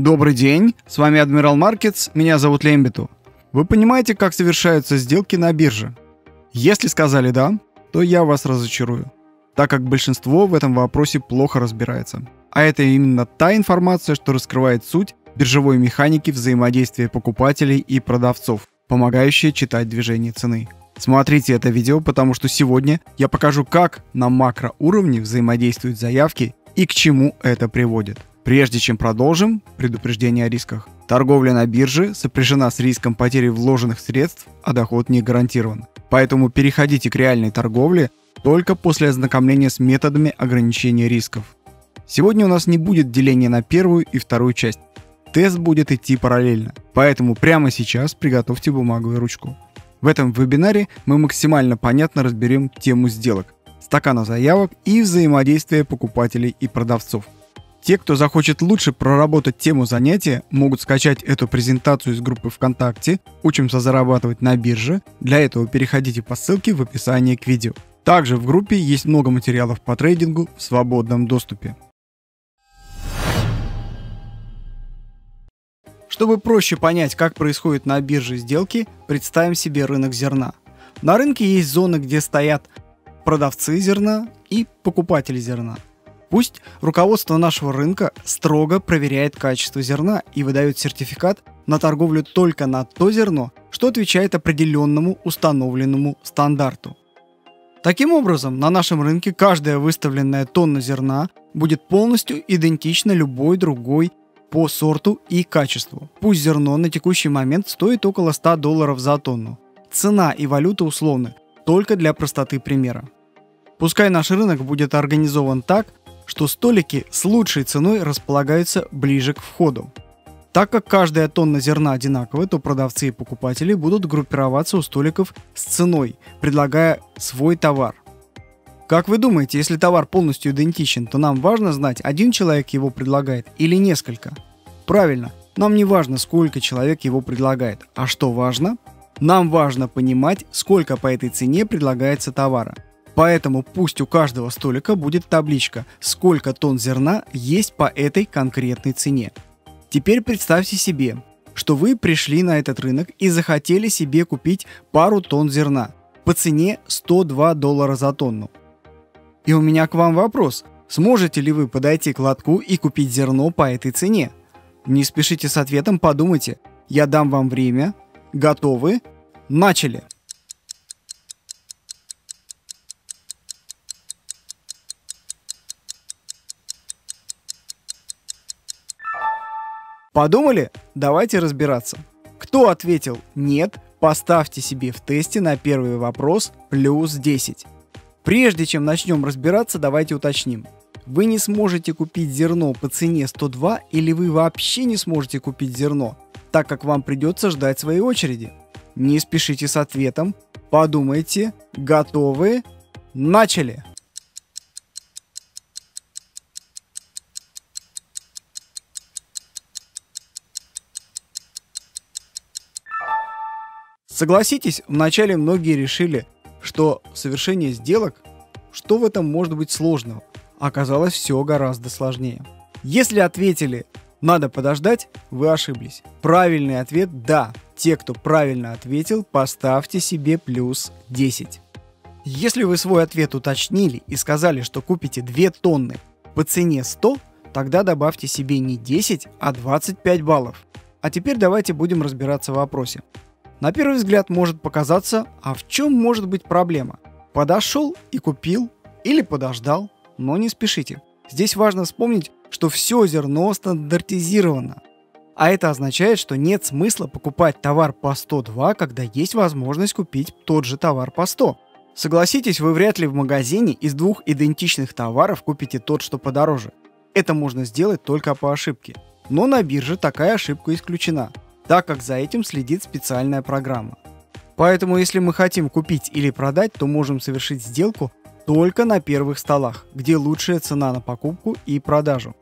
Добрый день, с вами Адмирал Маркетс, меня зовут Лембиту. Вы понимаете, как совершаются сделки на бирже? Если сказали «да», то я вас разочарую, так как большинство в этом вопросе плохо разбирается. А это именно та информация, что раскрывает суть биржевой механики взаимодействия покупателей и продавцов, помогающая читать движение цены. Смотрите это видео, потому что сегодня я покажу, как на макроуровне взаимодействуют заявки и к чему это приводит. Прежде чем продолжим, предупреждение о рисках. Торговля на бирже сопряжена с риском потери вложенных средств, а доход не гарантирован. Поэтому переходите к реальной торговле только после ознакомления с методами ограничения рисков. Сегодня у нас не будет деления на первую и вторую часть. Тест будет идти параллельно. Поэтому прямо сейчас приготовьте бумагу и ручку. В этом вебинаре мы максимально понятно разберем тему сделок, стакана заявок и взаимодействия покупателей и продавцов – те, кто захочет лучше проработать тему занятия, могут скачать эту презентацию из группы ВКонтакте «Учимся зарабатывать на бирже». Для этого переходите по ссылке в описании к видео. Также в группе есть много материалов по трейдингу в свободном доступе. Чтобы проще понять, как происходят на бирже сделки, представим себе рынок зерна. На рынке есть зоны, где стоят продавцы зерна и покупатели зерна – Пусть руководство нашего рынка строго проверяет качество зерна и выдает сертификат на торговлю только на то зерно, что отвечает определенному установленному стандарту. Таким образом, на нашем рынке каждая выставленная тонна зерна будет полностью идентична любой другой по сорту и качеству. Пусть зерно на текущий момент стоит около 100 долларов за тонну. Цена и валюта условны, только для простоты примера. Пускай наш рынок будет организован так, что столики с лучшей ценой располагаются ближе к входу. Так как каждая тонна зерна одинаковая, то продавцы и покупатели будут группироваться у столиков с ценой, предлагая свой товар. Как вы думаете, если товар полностью идентичен, то нам важно знать, один человек его предлагает или несколько? Правильно, нам не важно, сколько человек его предлагает. А что важно? Нам важно понимать, сколько по этой цене предлагается товара – Поэтому пусть у каждого столика будет табличка, сколько тонн зерна есть по этой конкретной цене. Теперь представьте себе, что вы пришли на этот рынок и захотели себе купить пару тонн зерна по цене 102 доллара за тонну. И у меня к вам вопрос. Сможете ли вы подойти к лотку и купить зерно по этой цене? Не спешите с ответом, подумайте. Я дам вам время. Готовы? Начали! Подумали? Давайте разбираться. Кто ответил «нет», поставьте себе в тесте на первый вопрос плюс 10. Прежде чем начнем разбираться, давайте уточним. Вы не сможете купить зерно по цене 102 или вы вообще не сможете купить зерно, так как вам придется ждать своей очереди. Не спешите с ответом, подумайте, готовы, начали! Согласитесь, вначале многие решили, что совершение сделок, что в этом может быть сложного? Оказалось все гораздо сложнее. Если ответили «надо подождать», вы ошиблись. Правильный ответ «да». Те, кто правильно ответил, поставьте себе плюс 10. Если вы свой ответ уточнили и сказали, что купите 2 тонны по цене 100, тогда добавьте себе не 10, а 25 баллов. А теперь давайте будем разбираться в вопросе. На первый взгляд может показаться, а в чем может быть проблема? Подошел и купил или подождал, но не спешите. Здесь важно вспомнить, что все зерно стандартизировано. А это означает, что нет смысла покупать товар по 102, когда есть возможность купить тот же товар по 100. Согласитесь, вы вряд ли в магазине из двух идентичных товаров купите тот, что подороже. Это можно сделать только по ошибке. Но на бирже такая ошибка исключена так как за этим следит специальная программа. Поэтому если мы хотим купить или продать, то можем совершить сделку только на первых столах, где лучшая цена на покупку и продажу.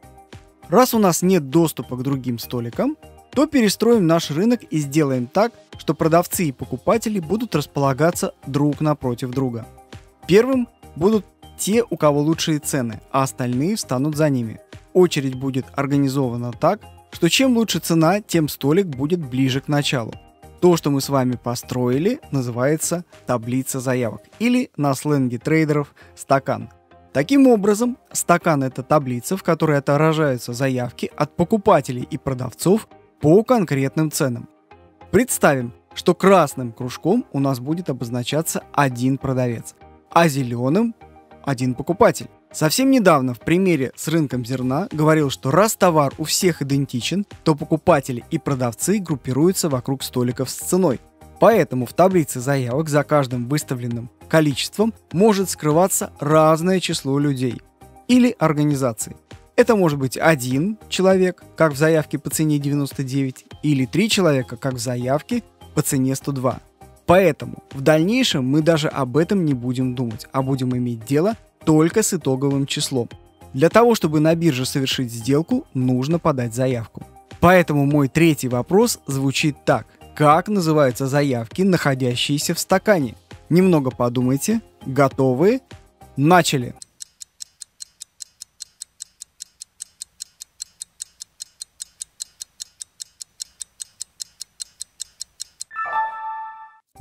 Раз у нас нет доступа к другим столикам, то перестроим наш рынок и сделаем так, что продавцы и покупатели будут располагаться друг напротив друга. Первым будут те, у кого лучшие цены, а остальные встанут за ними. Очередь будет организована так, что чем лучше цена, тем столик будет ближе к началу. То, что мы с вами построили, называется таблица заявок или на сленге трейдеров стакан. Таким образом, стакан это таблица, в которой отображаются заявки от покупателей и продавцов по конкретным ценам. Представим, что красным кружком у нас будет обозначаться один продавец, а зеленым один покупатель. Совсем недавно в примере с рынком зерна говорил, что раз товар у всех идентичен, то покупатели и продавцы группируются вокруг столиков с ценой. Поэтому в таблице заявок за каждым выставленным количеством может скрываться разное число людей или организаций. Это может быть один человек, как в заявке по цене 99, или три человека, как в заявке по цене 102. Поэтому в дальнейшем мы даже об этом не будем думать, а будем иметь дело только с итоговым числом. Для того, чтобы на бирже совершить сделку, нужно подать заявку. Поэтому мой третий вопрос звучит так. Как называются заявки, находящиеся в стакане? Немного подумайте. Готовы? Начали!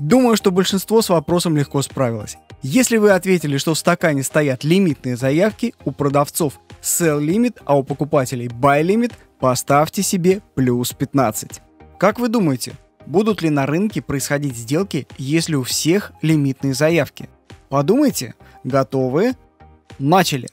Думаю, что большинство с вопросом легко справилось. Если вы ответили, что в стакане стоят лимитные заявки, у продавцов sell limit, а у покупателей buy limit, поставьте себе плюс 15. Как вы думаете, будут ли на рынке происходить сделки, если у всех лимитные заявки? Подумайте. Готовы? Начали.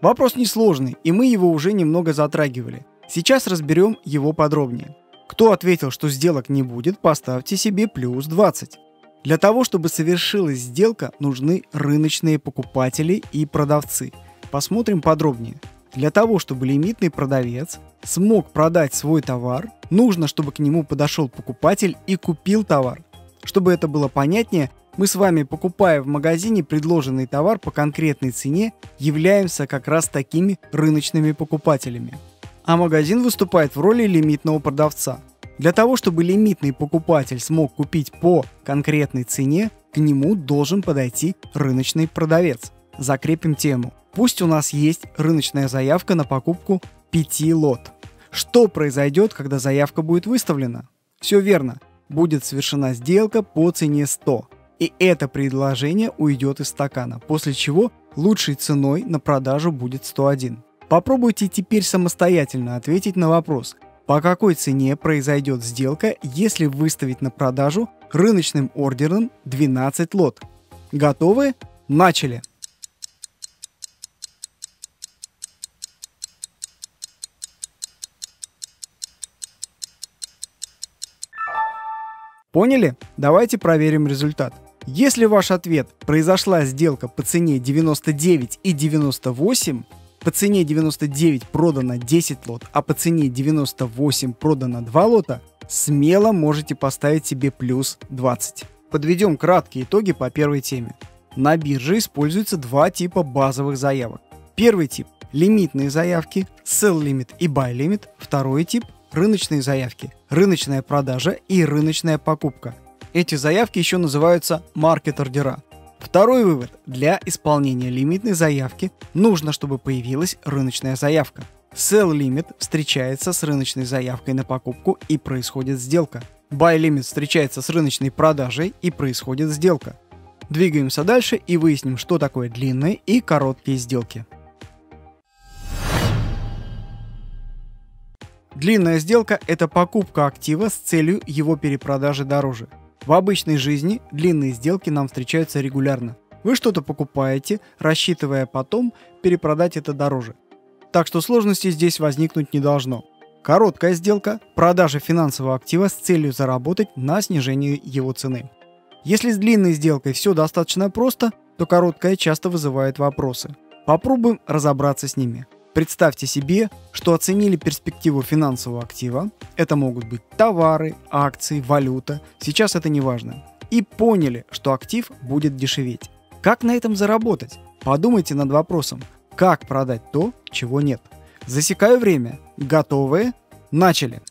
Вопрос несложный, и мы его уже немного затрагивали. Сейчас разберем его подробнее. Кто ответил, что сделок не будет, поставьте себе плюс 20. Для того, чтобы совершилась сделка, нужны рыночные покупатели и продавцы. Посмотрим подробнее. Для того, чтобы лимитный продавец смог продать свой товар, нужно, чтобы к нему подошел покупатель и купил товар. Чтобы это было понятнее, мы с вами, покупая в магазине предложенный товар по конкретной цене, являемся как раз такими рыночными покупателями. А магазин выступает в роли лимитного продавца. Для того, чтобы лимитный покупатель смог купить по конкретной цене, к нему должен подойти рыночный продавец. Закрепим тему. Пусть у нас есть рыночная заявка на покупку 5 лот. Что произойдет, когда заявка будет выставлена? Все верно. Будет совершена сделка по цене 100 и это предложение уйдет из стакана, после чего лучшей ценой на продажу будет 101. Попробуйте теперь самостоятельно ответить на вопрос, по какой цене произойдет сделка, если выставить на продажу рыночным ордером 12 лот. Готовы? Начали! Поняли? Давайте проверим результат. Если ваш ответ произошла сделка по цене 99 и 98, по цене 99 продано 10 лот, а по цене 98 продано 2 лота, смело можете поставить себе плюс 20. Подведем краткие итоги по первой теме. На бирже используются два типа базовых заявок. Первый тип – лимитные заявки, sell limit и buy limit. Второй тип – рыночные заявки, рыночная продажа и рыночная покупка – эти заявки еще называются маркет-ордера. Второй вывод. Для исполнения лимитной заявки нужно, чтобы появилась рыночная заявка. Sell limit встречается с рыночной заявкой на покупку и происходит сделка. Buy limit встречается с рыночной продажей и происходит сделка. Двигаемся дальше и выясним, что такое длинные и короткие сделки. Длинная сделка – это покупка актива с целью его перепродажи дороже – в обычной жизни длинные сделки нам встречаются регулярно. Вы что-то покупаете, рассчитывая потом перепродать это дороже. Так что сложностей здесь возникнуть не должно. Короткая сделка – продажа финансового актива с целью заработать на снижении его цены. Если с длинной сделкой все достаточно просто, то короткая часто вызывает вопросы. Попробуем разобраться с ними. Представьте себе, что оценили перспективу финансового актива, это могут быть товары, акции, валюта, сейчас это не важно, и поняли, что актив будет дешеветь. Как на этом заработать? Подумайте над вопросом, как продать то, чего нет. Засекаю время. Готовы? Начали.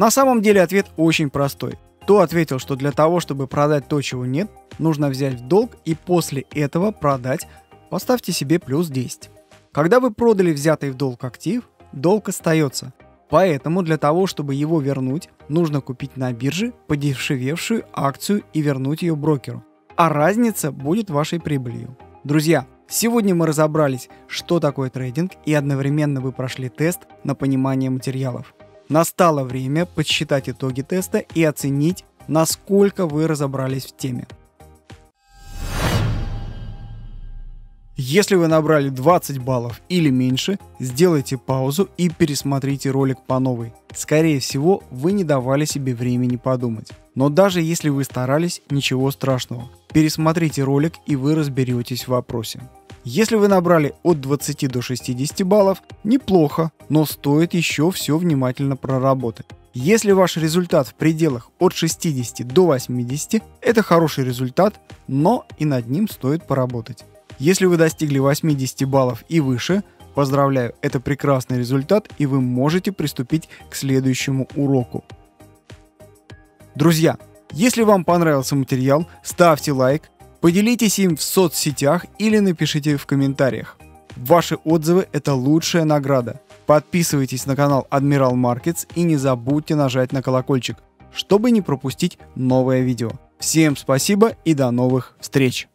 На самом деле ответ очень простой. Кто ответил, что для того, чтобы продать то, чего нет, нужно взять в долг и после этого продать, поставьте себе плюс 10. Когда вы продали взятый в долг актив, долг остается. Поэтому для того, чтобы его вернуть, нужно купить на бирже подешевевшую акцию и вернуть ее брокеру. А разница будет вашей прибылью. Друзья, сегодня мы разобрались, что такое трейдинг и одновременно вы прошли тест на понимание материалов. Настало время подсчитать итоги теста и оценить, насколько вы разобрались в теме. Если вы набрали 20 баллов или меньше, сделайте паузу и пересмотрите ролик по новой. Скорее всего, вы не давали себе времени подумать. Но даже если вы старались, ничего страшного. Пересмотрите ролик и вы разберетесь в вопросе. Если вы набрали от 20 до 60 баллов, неплохо, но стоит еще все внимательно проработать. Если ваш результат в пределах от 60 до 80, это хороший результат, но и над ним стоит поработать. Если вы достигли 80 баллов и выше, поздравляю, это прекрасный результат и вы можете приступить к следующему уроку. Друзья, если вам понравился материал, ставьте лайк, Поделитесь им в соцсетях или напишите в комментариях. Ваши отзывы – это лучшая награда. Подписывайтесь на канал Admiral Markets и не забудьте нажать на колокольчик, чтобы не пропустить новое видео. Всем спасибо и до новых встреч!